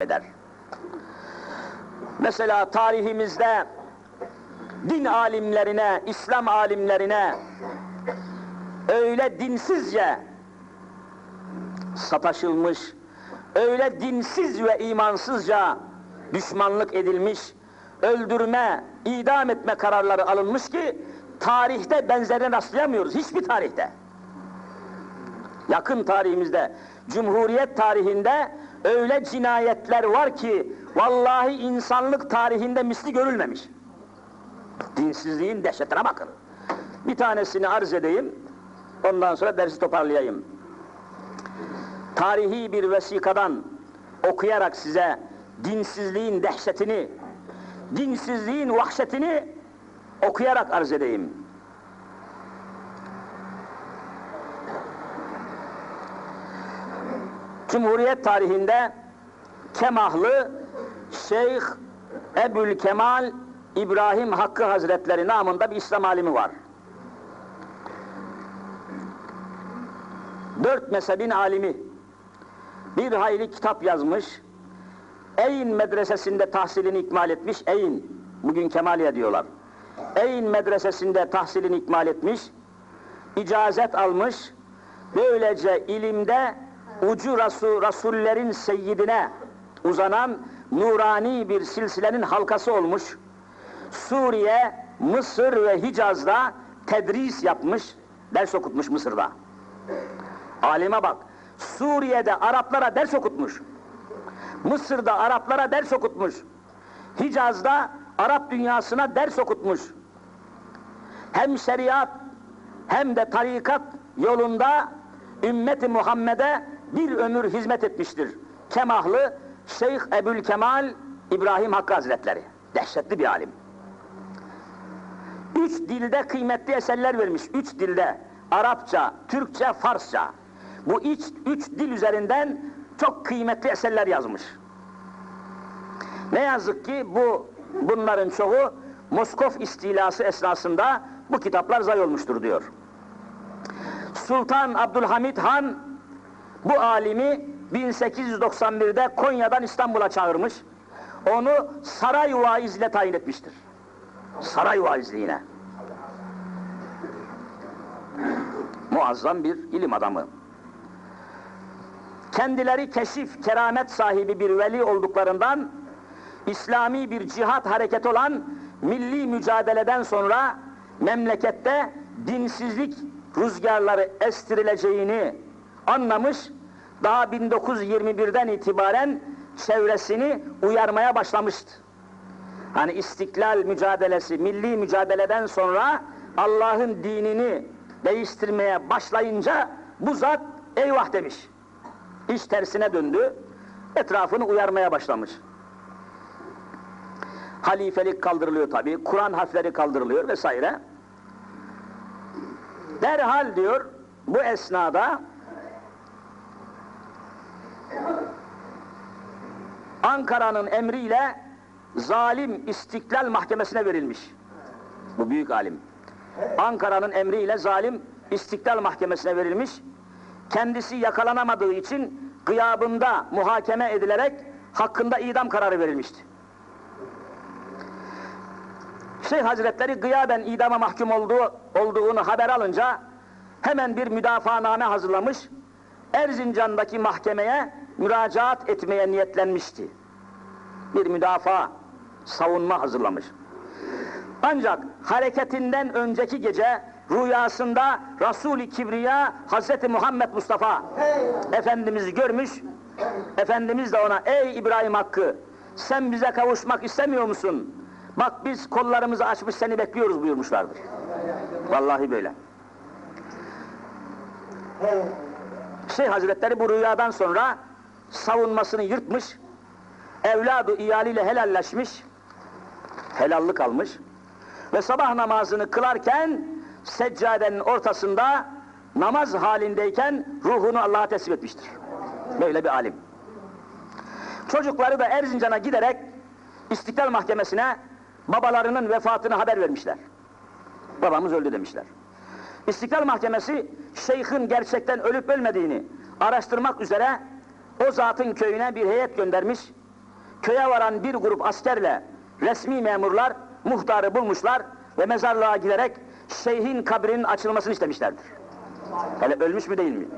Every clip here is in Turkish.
eder. Mesela tarihimizde din alimlerine, İslam alimlerine öyle dinsizce sataşılmış, öyle dinsiz ve imansızca düşmanlık edilmiş, öldürme, idam etme kararları alınmış ki tarihte benzerine rastlayamıyoruz, hiçbir tarihte. Yakın tarihimizde, Cumhuriyet tarihinde öyle cinayetler var ki vallahi insanlık tarihinde misli görülmemiş. Dinsizliğin dehşetine bakın. Bir tanesini arz edeyim, ondan sonra dersi toparlayayım. Tarihi bir vesikadan okuyarak size dinsizliğin dehşetini, dinsizliğin vahşetini okuyarak arz edeyim. Cumhuriyet tarihinde Kemahlı Şeyh Ebül Kemal İbrahim Hakkı Hazretleri namında bir İslam alimi var. Dört mezhebin alimi bir hayli kitap yazmış. Eyn medresesinde tahsilini ikmal etmiş. Eyn, bugün Kemaliye diyorlar. Eyn medresesinde tahsilini ikmal etmiş. icazet almış. Böylece ilimde ucu Rasul, Rasullerin seyyidine uzanan nurani bir silsilenin halkası olmuş. Suriye, Mısır ve Hicaz'da tedris yapmış, ders okutmuş Mısır'da. Alime bak, Suriye'de Araplara ders okutmuş. Mısır'da Araplara ders okutmuş. Hicaz'da Arap dünyasına ders okutmuş. Hem şeriat hem de tarikat yolunda ümmeti Muhammed'e bir ömür hizmet etmiştir. Kemahlı Şeyh Ebül Kemal İbrahim Hakkı Hazretleri. Dehşetli bir alim. Üç dilde kıymetli eserler vermiş. Üç dilde. Arapça, Türkçe, Farsça. Bu üç, üç dil üzerinden çok kıymetli eserler yazmış. Ne yazık ki bu bunların çoğu Moskov istilası esnasında bu kitaplar zayi olmuştur diyor. Sultan Abdülhamit Han bu alimi 1891'de Konya'dan İstanbul'a çağırmış. Onu saray vaizle tayin etmiştir. Saray vaizliğine. Muazzam bir ilim adamı. Kendileri keşif, keramet sahibi bir veli olduklarından İslami bir cihat hareketi olan milli mücadeleden sonra memlekette dinsizlik rüzgarları estirileceğini anlamış, daha 1921'den itibaren çevresini uyarmaya başlamıştı. Hani istiklal mücadelesi, milli mücadeleden sonra Allah'ın dinini değiştirmeye başlayınca bu zat eyvah demiş. İş tersine döndü, etrafını uyarmaya başlamış. Halifelik kaldırılıyor tabi, Kur'an harfleri kaldırılıyor vesaire. Derhal diyor bu esnada Ankara'nın emriyle zalim istiklal mahkemesine verilmiş. Bu büyük alim. Ankara'nın emriyle zalim istiklal mahkemesine verilmiş. Kendisi yakalanamadığı için gıyabında muhakeme edilerek hakkında idam kararı verilmişti. Şeyh Hazretleri gıyaben idama mahkum olduğu, olduğunu haber alınca hemen bir müdafaaname hazırlamış. Erzincan'daki mahkemeye müracaat etmeye niyetlenmişti. Bir müdafaa, savunma hazırlamış. Ancak hareketinden önceki gece rüyasında Resul-i Kibriya Hazreti Muhammed Mustafa Efendimiz'i görmüş. Efendimiz de ona ey İbrahim Hakkı sen bize kavuşmak istemiyor musun? Bak biz kollarımızı açmış seni bekliyoruz buyurmuşlardır. Vallahi böyle. Şeyh Hazretleri bu rüyadan sonra savunmasını yırtmış, evladı iyaliyle helalleşmiş, helallik almış ve sabah namazını kılarken seccadenin ortasında namaz halindeyken ruhunu Allah'a teslim etmiştir. Böyle bir alim. Çocukları da Erzincan'a giderek İstiklal Mahkemesi'ne babalarının vefatını haber vermişler. Babamız öldü demişler. İstiklal Mahkemesi şeyhin gerçekten ölüp ölmediğini araştırmak üzere o zatın köyüne bir heyet göndermiş. köye varan bir grup askerle resmi memurlar muhtarı bulmuşlar ve mezarlığa giderek şeyhin kabrinin açılmasını istemişlerdir. Hele ölmüş mü değil mi?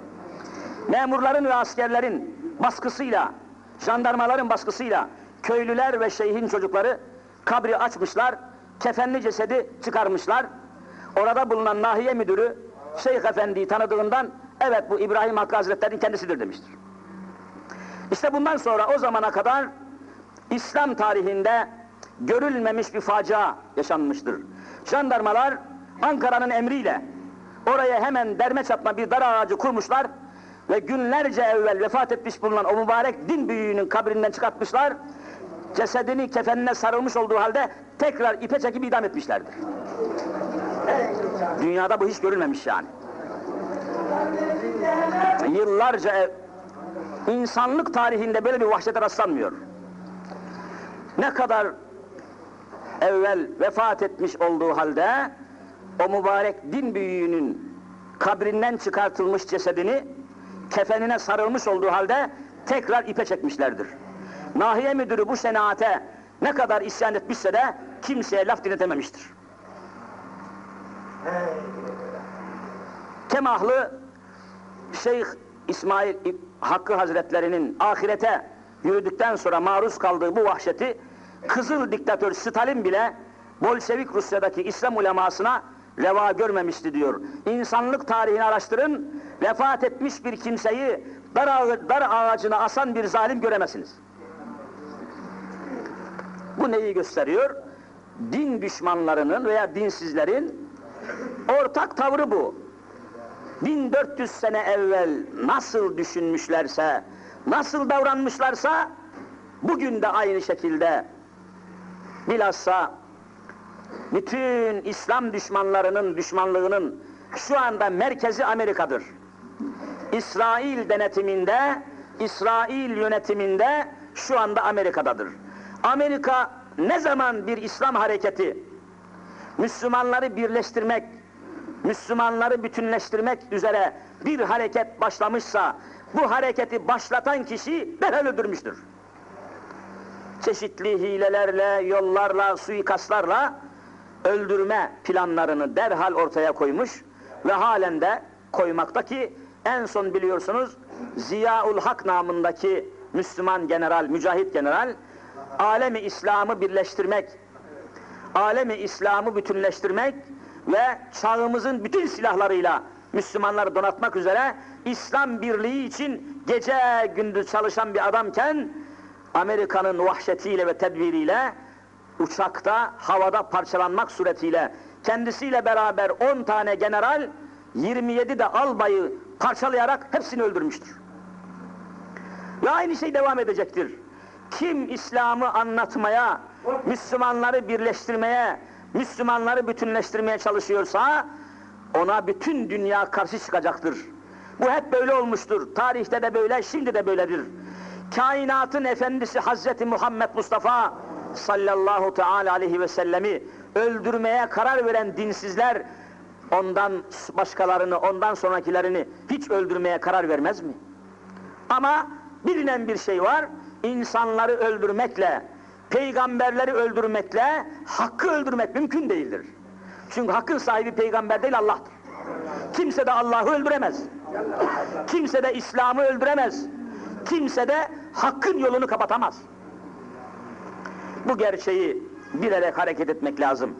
Memurların ve askerlerin baskısıyla, jandarmaların baskısıyla köylüler ve şeyhin çocukları kabri açmışlar, kefenli cesedi çıkarmışlar. Orada bulunan nahiye müdürü Şeyh Efendi'yi tanıdığından evet bu İbrahim Hakkı Hazretleri'nin kendisidir demiştir. İşte bundan sonra o zamana kadar İslam tarihinde görülmemiş bir facia yaşanmıştır. Jandarmalar Ankara'nın emriyle oraya hemen derme çatma bir dar ağacı kurmuşlar ve günlerce evvel vefat etmiş bulunan o mübarek din büyüğünün kabrinden çıkartmışlar. Cesedini kefenine sarılmış olduğu halde tekrar ipe çekip idam etmişlerdir. Dünyada bu hiç görülmemiş yani. Yıllarca insanlık tarihinde böyle bir vahşete rastlanmıyor. Ne kadar evvel vefat etmiş olduğu halde o mübarek din büyüğünün kabrinden çıkartılmış cesedini kefenine sarılmış olduğu halde tekrar ipe çekmişlerdir. Nahiye müdürü bu senaate ne kadar isyan etmişse de kimseye laf dinletememiştir. Temahlı Şeyh İsmail Hakkı Hazretlerinin ahirete yürüdükten sonra maruz kaldığı bu vahşeti Kızıl diktatör Stalin bile Bolşevik Rusya'daki İslam ulemasına reva görmemişti diyor. İnsanlık tarihini araştırın, vefat etmiş bir kimseyi dar, ağı, dar ağacına asan bir zalim göremezsiniz. Bu neyi gösteriyor? Din düşmanlarının veya dinsizlerin ortak tavrı bu. 1400 sene evvel nasıl düşünmüşlerse, nasıl davranmışlarsa bugün de aynı şekilde bilhassa bütün İslam düşmanlarının düşmanlığının şu anda merkezi Amerika'dır. İsrail denetiminde, İsrail yönetiminde şu anda Amerika'dadır. Amerika ne zaman bir İslam hareketi Müslümanları birleştirmek, Müslümanları bütünleştirmek üzere bir hareket başlamışsa bu hareketi başlatan kişi derhal öldürmüştür. Çeşitli hilelerle, yollarla, suikastlarla öldürme planlarını derhal ortaya koymuş ve halen de koymakta ki en son biliyorsunuz Ziyaul Hak namındaki Müslüman general, mücahit general alemi İslam'ı birleştirmek, alemi İslam'ı bütünleştirmek ve çağımızın bütün silahlarıyla Müslümanları donatmak üzere İslam birliği için gece gündüz çalışan bir adamken Amerika'nın vahşetiyle ve tedbiriyle uçakta havada parçalanmak suretiyle kendisiyle beraber 10 tane general 27 de albayı parçalayarak hepsini öldürmüştür. Ve aynı şey devam edecektir. Kim İslam'ı anlatmaya, Müslümanları birleştirmeye, Müslümanları bütünleştirmeye çalışıyorsa ona bütün dünya karşı çıkacaktır. Bu hep böyle olmuştur. Tarihte de böyle, şimdi de böyledir. Kainatın efendisi Hazreti Muhammed Mustafa sallallahu teala aleyhi ve sellemi öldürmeye karar veren dinsizler ondan başkalarını, ondan sonrakilerini hiç öldürmeye karar vermez mi? Ama bilinen bir şey var, insanları öldürmekle, peygamberleri öldürmekle hakkı öldürmek mümkün değildir. Çünkü hakkın sahibi peygamber değil Allah'tır. Kimse de Allah'ı öldüremez. Kimse de İslam'ı öldüremez. Kimse de hakkın yolunu kapatamaz. Bu gerçeği bilerek hareket etmek lazım.